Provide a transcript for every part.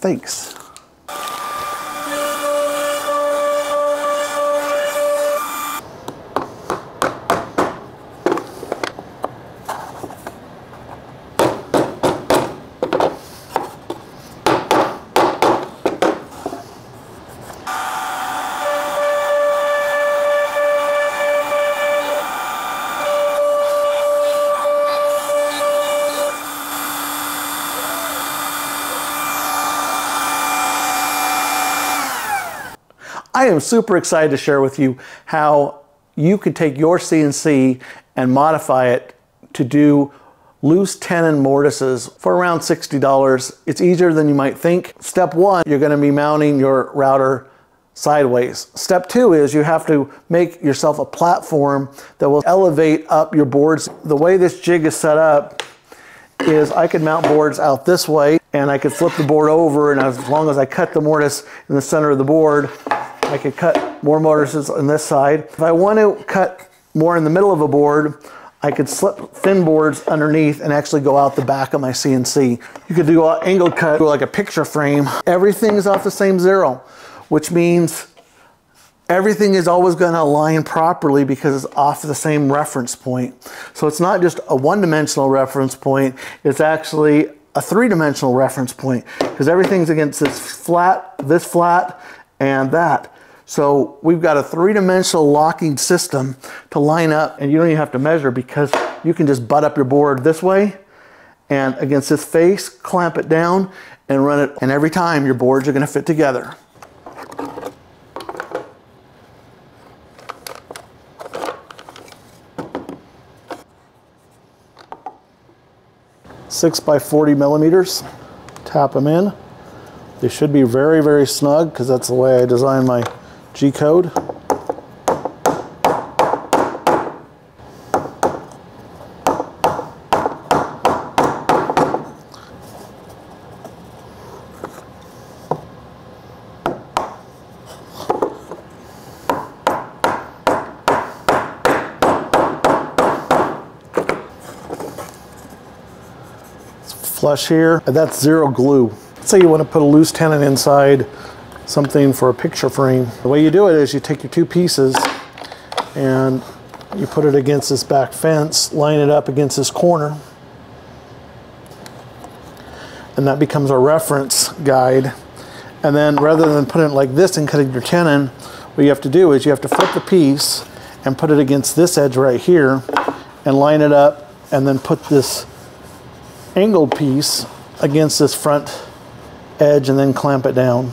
Thanks. I am super excited to share with you how you could take your CNC and modify it to do loose tenon mortises for around $60. It's easier than you might think. Step one, you're gonna be mounting your router sideways. Step two is you have to make yourself a platform that will elevate up your boards. The way this jig is set up is I could mount boards out this way and I could flip the board over and as long as I cut the mortise in the center of the board, I could cut more mortises on this side. If I want to cut more in the middle of a board, I could slip thin boards underneath and actually go out the back of my CNC. You could do an angle cut do like a picture frame. Everything is off the same zero, which means everything is always going to align properly because it's off the same reference point. So it's not just a one-dimensional reference point, it's actually a three-dimensional reference point because everything's against this flat, this flat, and that. So we've got a three-dimensional locking system to line up and you don't even have to measure because you can just butt up your board this way and against this face, clamp it down and run it. And every time your boards are gonna fit together. Six by 40 millimeters, tap them in. They should be very, very snug because that's the way I designed my G-code. flush here. And that's zero glue. Let's say you want to put a loose tenon inside something for a picture frame. The way you do it is you take your two pieces and you put it against this back fence, line it up against this corner, and that becomes our reference guide. And then rather than putting it like this and cutting your tenon, what you have to do is you have to flip the piece and put it against this edge right here and line it up and then put this angled piece against this front edge and then clamp it down.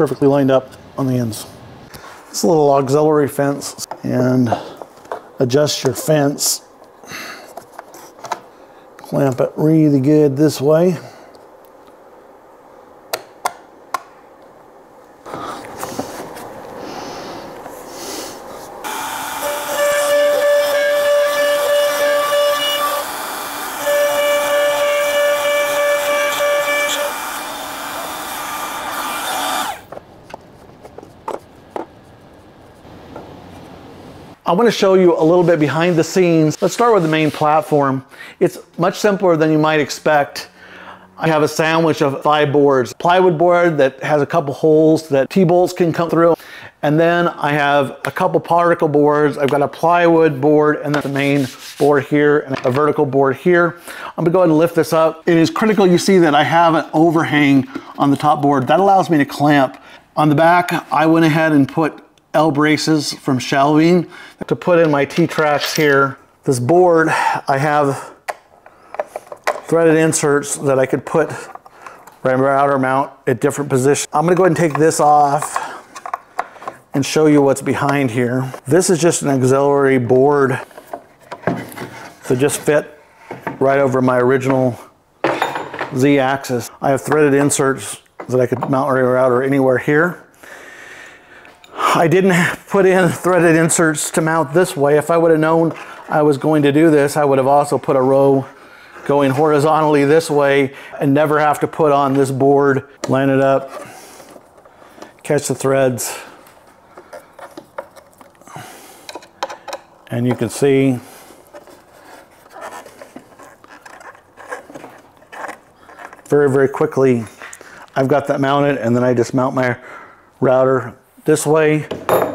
Perfectly lined up on the ends. This little auxiliary fence and adjust your fence. Clamp it really good this way. I want to show you a little bit behind the scenes. Let's start with the main platform. It's much simpler than you might expect. I have a sandwich of five boards. Plywood board that has a couple holes that T-bolts can come through. And then I have a couple particle boards. I've got a plywood board and then the main board here and a vertical board here. I'm gonna go ahead and lift this up. It is critical you see that I have an overhang on the top board. That allows me to clamp. On the back, I went ahead and put L braces from shelving to put in my T-tracks here. This board, I have threaded inserts that I could put right router mount at different positions. I'm gonna go ahead and take this off and show you what's behind here. This is just an auxiliary board that just fit right over my original Z-axis. I have threaded inserts that I could mount right my router anywhere here. I didn't put in threaded inserts to mount this way. If I would have known I was going to do this, I would have also put a row going horizontally this way and never have to put on this board, line it up, catch the threads. And you can see very, very quickly, I've got that mounted and then I just mount my router this way,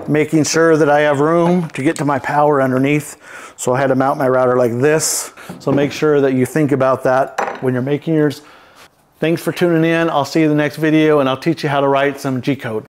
making sure that I have room to get to my power underneath. So I had to mount my router like this. So make sure that you think about that when you're making yours. Thanks for tuning in. I'll see you in the next video and I'll teach you how to write some G-code.